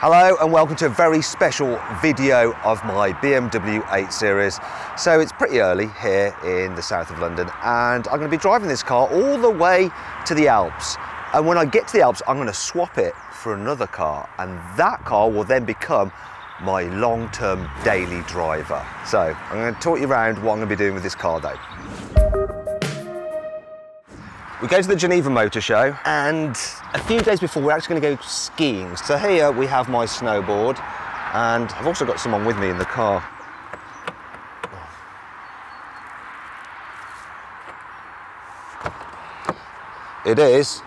Hello and welcome to a very special video of my BMW 8 Series. So it's pretty early here in the south of London and I'm going to be driving this car all the way to the Alps. And when I get to the Alps, I'm going to swap it for another car and that car will then become my long-term daily driver. So I'm going to talk you around what I'm going to be doing with this car though. We go to the Geneva Motor Show and a few days before we're actually going to go skiing. So here we have my snowboard and I've also got someone with me in the car. It is.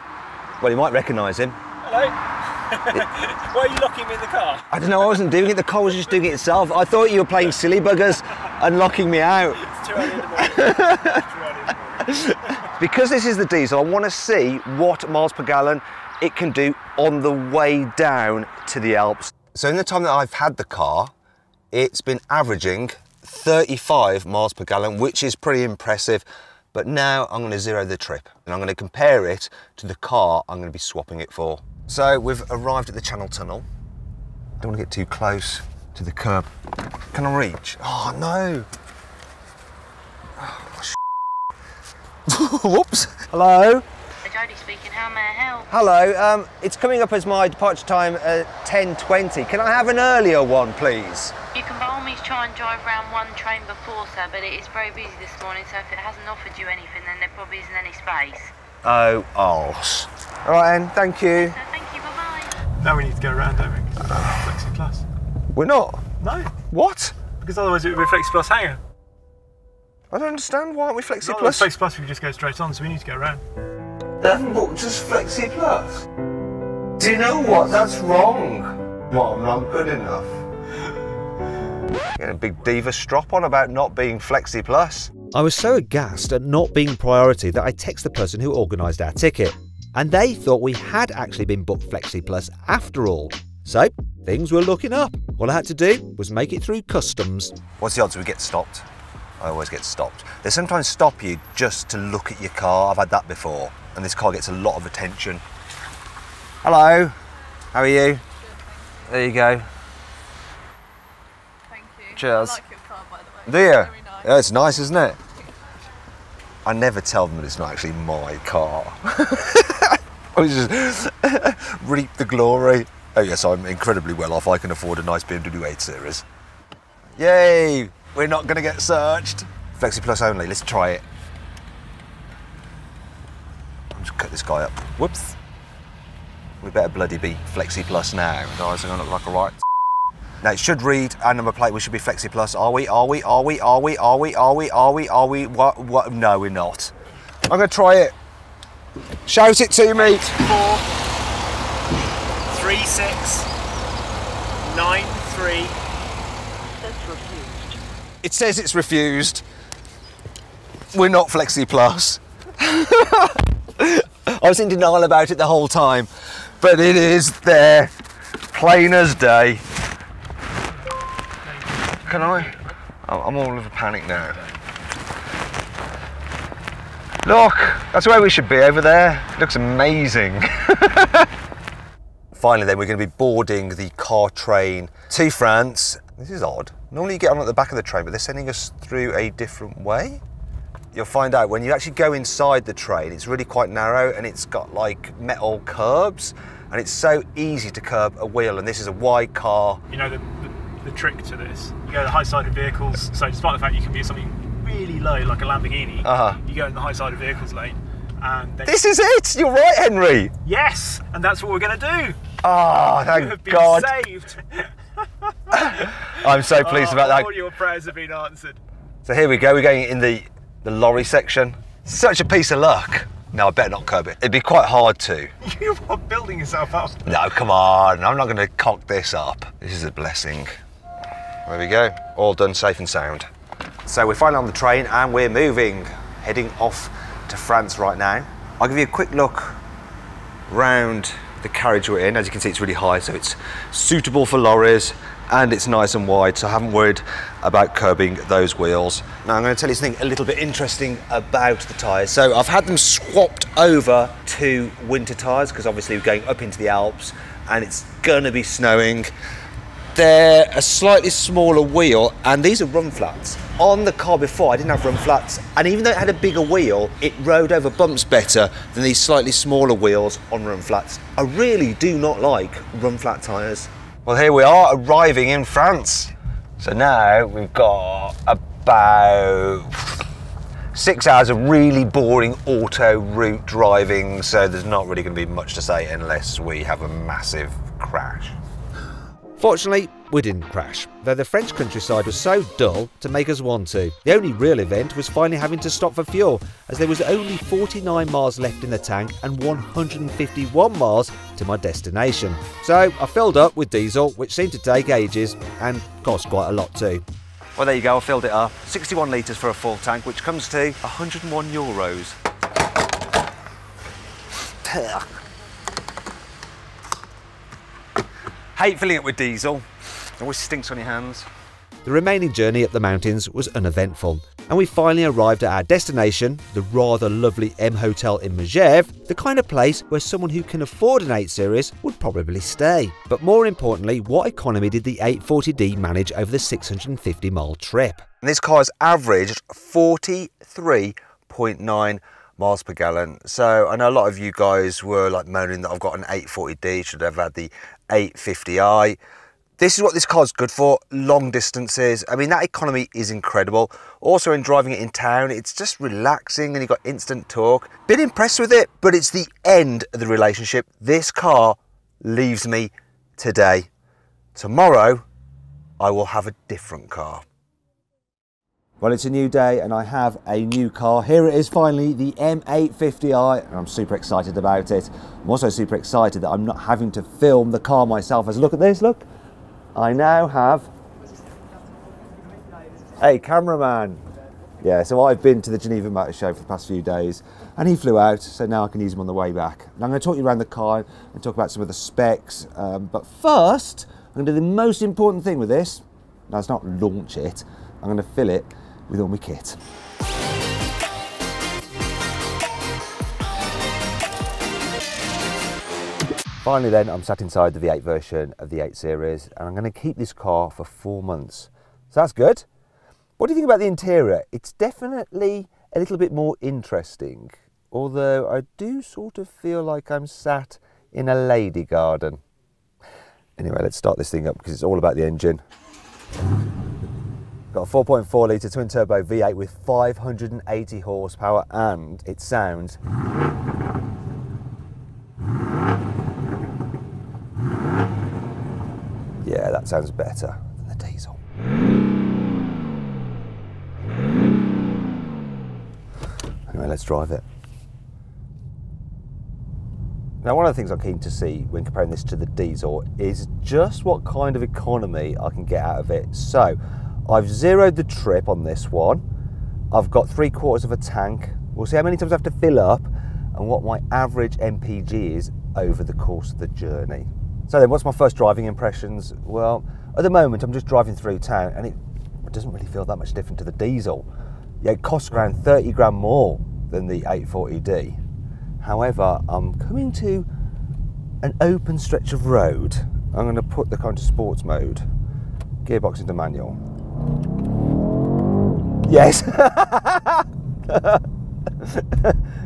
Well, you might recognise him. Hello. Why are you locking me in the car? I don't know, I wasn't doing it, the car was just doing it itself. I thought you were playing silly buggers and locking me out. It's too early in the morning. Because this is the diesel, I want to see what miles per gallon it can do on the way down to the Alps. So in the time that I've had the car, it's been averaging 35 miles per gallon, which is pretty impressive. But now I'm going to zero the trip and I'm going to compare it to the car I'm going to be swapping it for. So we've arrived at the Channel Tunnel. Don't want to get too close to the curb. Can I reach? Oh no! Whoops. Hello. Jodie speaking, how may I help? Hello. Um, it's coming up as my departure time at 10.20. Can I have an earlier one, please? You can by all means try and drive round one train before, sir, but it is very busy this morning, so if it hasn't offered you anything, then there probably isn't any space. Oh, arse. All right, then. Thank you. So thank you, bye-bye. now we need to go around, don't we? 'Cause it's Flexi Plus. We're not. No, What? because otherwise it would be a Flexi Plus hanger. I don't understand. Why aren't we Flexi Not Plus? Flexi Plus, we can just go straight on, so we need to go around. Then what? Just Flexi Plus? Do you know what? That's wrong. Well, I'm not good enough. Getting a big diva strop on about not being Flexi Plus. I was so aghast at not being priority that I texted the person who organised our ticket. And they thought we had actually been booked Flexi Plus after all. So, things were looking up. All I had to do was make it through customs. What's the odds we get stopped? I always get stopped. They sometimes stop you just to look at your car. I've had that before. And this car gets a lot of attention. Hello. How are you? There you go. Thank you. Cheers. I like your car, by the Do way. you? Nice. Yeah, it's nice, isn't it? I never tell them that it's not actually my car. I just reap the glory. Oh yes, I'm incredibly well off. I can afford a nice BMW 8 Series. Yay! We're not going to get searched. Flexi Plus only. Let's try it. I'm just cut this guy up. Whoops. We better bloody be Flexi Plus now. Guys, I'm going to look like a right now it should read our number plate. We should be Flexi Plus. Are we? Are we? Are we? Are we? Are we? Are we? Are we? Are we? What? What? No, we're not. I'm going to try it. Shout it to me. Four, three, six, nine, three. It says it's refused. We're not Flexi Plus. I was in denial about it the whole time, but it is there, plain as day. Can I? I'm all of a panic now. Look, that's where we should be over there. looks amazing. Finally, then we're going to be boarding the car train to France. This is odd. Normally, you get on at the back of the train, but they're sending us through a different way. You'll find out when you actually go inside the train, it's really quite narrow and it's got like metal curbs, and it's so easy to curb a wheel. And this is a wide car. You know the, the, the trick to this. You go to the high-sided vehicles. So despite the fact you can be something really low, like a Lamborghini, Uh-huh. you go in the high-sided vehicles lane, and then This is it. You're right, Henry. yes, and that's what we're going to do. Ah, You thank have been God. saved. I'm so pleased Oh, about that. All your prayers have been answered. So here we go. We're going in the the lorry section. Such a piece of luck. No, I better not curb it. It'd be quite hard to. You are building yourself up. No, come on. I'm not going to cock this up. This is a blessing. There we go. All done safe and sound. So we're finally on the train and we're moving, heading off to France right now. I'll give you a quick look round the carriage we're in. As you can see, it's really high, so it's suitable for lorries and it's nice and wide, so I haven't worried about curbing those wheels. Now I'm going to tell you something a little bit interesting about the tyres. So I've had them swapped over to winter tyres because obviously we're going up into the Alps and it's gonna be snowing. They're a slightly smaller wheel and these are run flats. On the car before I didn't have run flats and even though it had a bigger wheel it rode over bumps better than these slightly smaller wheels on run flats. I really do not like run flat tyres. Well here we are arriving in France. So now we've got about six hours of really boring auto route driving so there's not really going to be much to say unless we have a massive crash. Fortunately, we didn't crash, though the French countryside was so dull to make us want to. The only real event was finally having to stop for fuel, as there was only 49 miles left in the tank and 151 miles to my destination. So I filled up with diesel, which seemed to take ages and cost quite a lot too. Well, there you go, I filled it up. 61 litres for a full tank, which comes to 101 euros. Hate filling it with diesel. It always stinks on your hands. The remaining journey up the mountains was uneventful, and we finally arrived at our destination, the rather lovely M Hotel in Megève, the kind of place where someone who can afford an 8 Series would probably stay. But more importantly, what economy did the 840D manage over the 650 mile trip? And this car's averaged 43.9 miles per gallon. So I know a lot of you guys were like moaning that I've got an 840D, should have had the 850i. This is what this car's good for, long distances. I mean, that economy is incredible. Also in driving it in town, it's just relaxing and you've got instant torque. Been impressed with it, but it's the end of the relationship. This car leaves me today. Tomorrow, I will have a different car. Well, it's a new day and I have a new car. Here it is finally, the M850i, and I'm super excited about it. I'm also super excited that I'm not having to film the car myself. As look at this, look. I now have. Hey, cameraman. Yeah, so I've been to the Geneva Motor Show for the past few days and he flew out, so now I can use him on the way back. Now I'm going to talk you around the car and talk about some of the specs, um, but first, I'm going to do the most important thing with this. Now, it's not launch it, I'm going to fill it with all my kit. Finally then, I'm sat inside the V8 version of the 8 Series and I'm going to keep this car for four months. So that's good. What do you think about the interior? It's definitely a little bit more interesting, although I do sort of feel like I'm sat in a lady garden. Anyway, let's start this thing up because it's all about the engine. Got a 4.4 litre twin turbo V8 with 580 horsepower and it sounds Yeah, that sounds better than the diesel. Anyway, let's drive it. Now, one of the things I'm keen to see when comparing this to the diesel is just what kind of economy I can get out of it. So, I've zeroed the trip on this one. I've got three quarters of a tank. We'll see how many times I have to fill up and what my average MPG is over the course of the journey. So then, what's my first driving impressions? Well, at the moment, I'm just driving through town and it doesn't really feel that much different to the diesel. Yeah, it costs around 30 grand more than the 840D. However, I'm coming to an open stretch of road. I'm going to put the car into sports mode, gearbox into manual. Yes.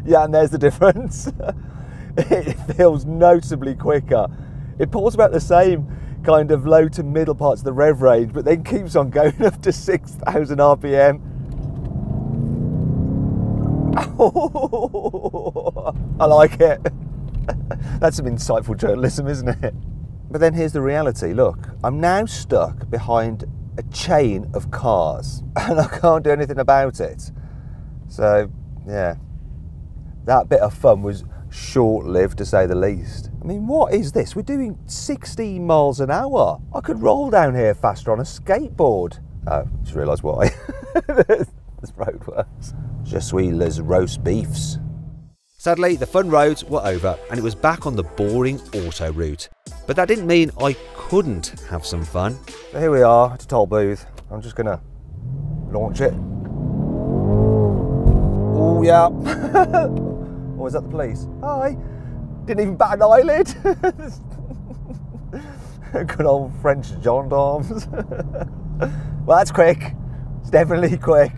yeah, and there's the difference. it feels noticeably quicker. It pulls about the same kind of low to middle parts of the rev range, but then keeps on going up to 6,000 RPM. I like it. That's some insightful journalism, isn't it? But then here's the reality look, I'm now stuck behind a chain of cars and I can't do anything about it. So, yeah, that bit of fun was short lived to say the least. I mean, what is this? We're doing 16 miles an hour. I could roll down here faster on a skateboard. Oh, just realised why. this road works. Je suis les roast beefs. Sadly, the fun roads were over and it was back on the boring auto route. But that didn't mean I couldn't have some fun. So here we are at a toll booth. I'm just gonna launch it. Oh yeah. oh, is that the police? Hi. Didn't even bat an eyelid. Good old French gendarmes. well, that's quick. It's definitely quick.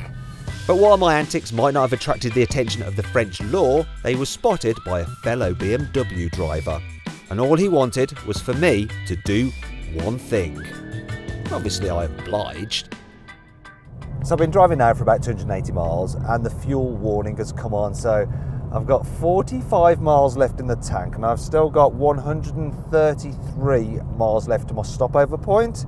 But while my antics might not have attracted the attention of the French law, they were spotted by a fellow BMW driver. And all he wanted was for me to do one thing. Obviously, I obliged. So I've been driving now for about 280 miles and the fuel warning has come on. So I've got 45 miles left in the tank and I've still got 133 miles left to my stopover point.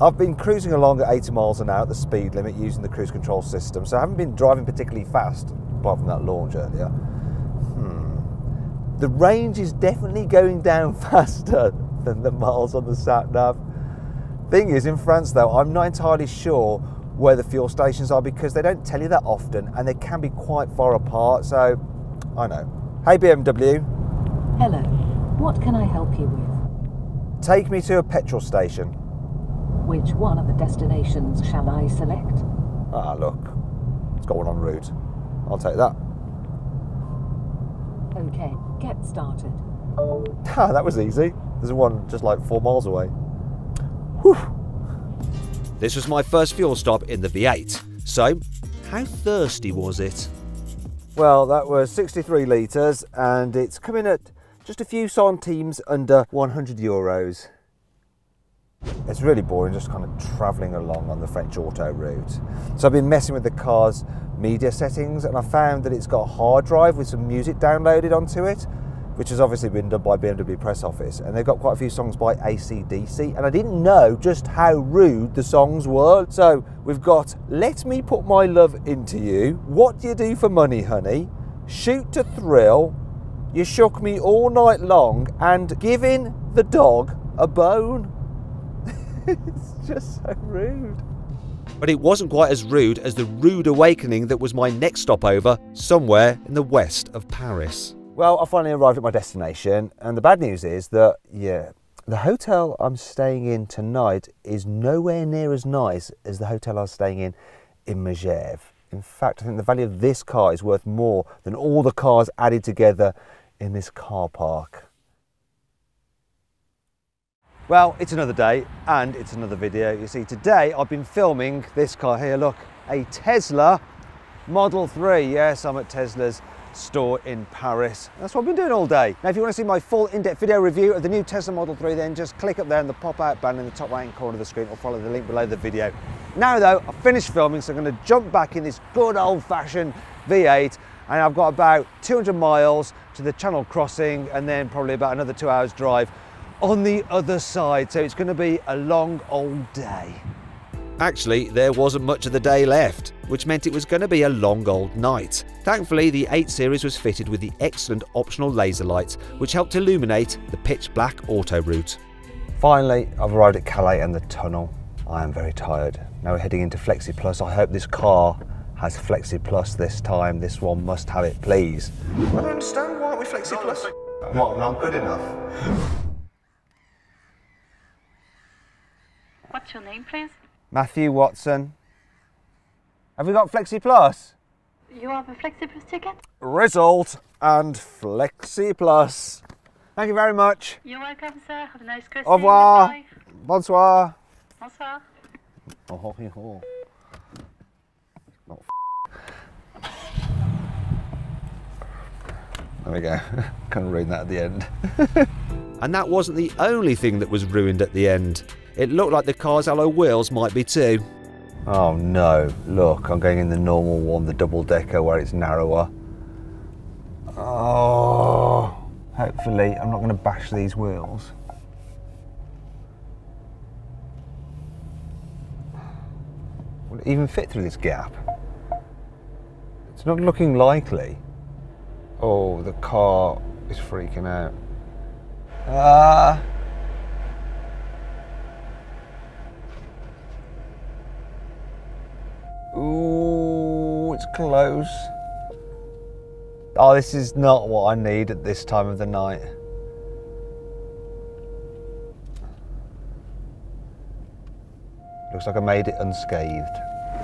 I've been cruising along at 80 miles an hour at the speed limit using the cruise control system, so I haven't been driving particularly fast apart from that launch earlier. The range is definitely going down faster than the miles on the sat nav. Thing is, in France though, I'm not entirely sure where the fuel stations are because they don't tell you that often and they can be quite far apart. So, I know. Hey BMW. Hello. What can I help you with? Take me to a petrol station. Which one of the destinations shall I select? Ah, look. It's got one en route. I'll take that. Okay, get started. Ah, that was easy. There's one just like four miles away. Whew. This was my first fuel stop in the V8. So, how thirsty was it? Well, that was 63 litres and it's coming at just a few centimes under 100 euros. It's really boring just kind of travelling along on the French auto route. So I've been messing with the car's media settings and I found that it's got a hard drive with some music downloaded onto it which has obviously been done by BMW Press Office, and they've got quite a few songs by ACDC, and I didn't know just how rude the songs were. So we've got Let Me Put My Love Into You, What Do You Do for Money, Honey, Shoot to Thrill, You Shook Me All Night Long, and Giving the Dog a Bone. it's just so rude. But it wasn't quite as rude as the rude awakening that was my next stopover somewhere in the west of Paris. Well, I finally arrived at my destination, and the bad news is that, yeah, the hotel I'm staying in tonight is nowhere near as nice as the hotel I was staying in in Megève. In fact, I think the value of this car is worth more than all the cars added together in this car park. Well, it's another day and it's another video. You see, today I've been filming this car here. Look, a Tesla Model 3. Yes, I'm at Tesla's store in Paris. That's what I've been doing all day. Now, if you want to see my full in-depth video review of the new Tesla Model 3, then just click up there in the pop-out banner in the top right-hand corner of the screen or follow the link below the video. Now, though, I've finished filming, so I'm going to jump back in this good old-fashioned V8, and I've got about 200 miles to the Channel crossing, and then probably about another two hours drive on the other side. So it's going to be a long old day. Actually, there wasn't much of the day left, which meant it was going to be a long old night. Thankfully, the 8 Series was fitted with the excellent optional laser lights, which helped illuminate the pitch black auto route. Finally, I've arrived at Calais and the tunnel. I am very tired. Now we're heading into Flexi Plus. I hope this car has Flexi Plus this time. This one must have it, please. I don't understand. Why aren't we Flexi Plus? What, not good enough? What's your name, please? Matthew Watson. Have we got Flexi Plus? You have a Flexi Plus ticket? Result and Flexi Plus. Thank you very much. You're welcome, sir. Have a nice Christmas. Au revoir. Bye. Bonsoir. Bonsoir. Oh, ho, ho, ho. Not There we go. Couldn't read that at the end. and that wasn't the only thing that was ruined at the end. It looked like the car's alloy wheels might be too. Oh no, look, I'm going in the normal one, the double decker where it's narrower. Oh, hopefully I'm not going to bash these wheels. Will it even fit through this gap? It's not looking likely. Oh, the car is freaking out. Ah. Ooh, it's close. Oh, this is not what I need at this time of the night. Looks like I made it unscathed.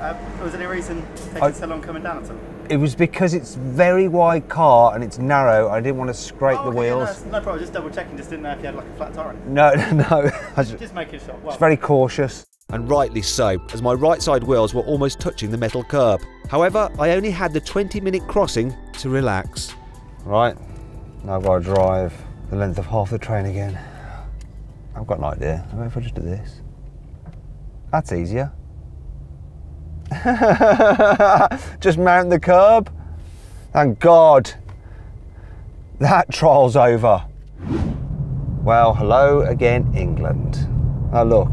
Um, was there any reason taking I- so long coming down at all? It was because it's very wide car and it's narrow. I didn't want to scrape Oh, the okay, no, wheels. it's no problem. Just double checking. Just didn't know if you had like a flat tire. No, no, I was Just making sure. Well, just very cautious. And rightly so, as my right side wheels were almost touching the metal curb. However, I only had the 20 minute crossing to relax. Right, now I've got to drive the length of half the train again. I've got an idea. What if I just do this? That's easier. just mount the curb. Thank God. That trial's over. Well, hello again, England. Oh, look,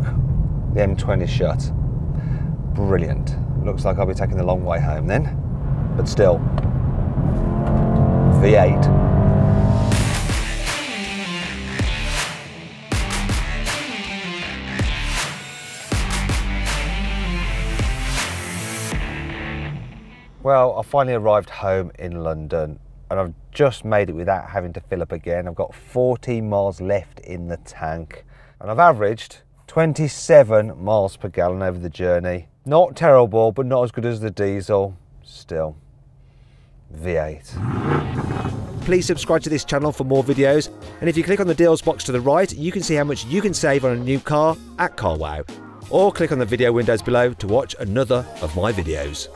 the M20 is shut. Brilliant. Looks like I'll be taking the long way home then. But still, V8. Well, I finally arrived home in London and I've just made it without having to fill up again. I've got 14 miles left in the tank and I've averaged 27 miles per gallon over the journey. Not terrible, but not as good as the diesel. Still, V8. Please subscribe to this channel for more videos. And if you click on the deals box to the right, you can see how much you can save on a new car at CarWow. Or click on the video windows below to watch another of my videos.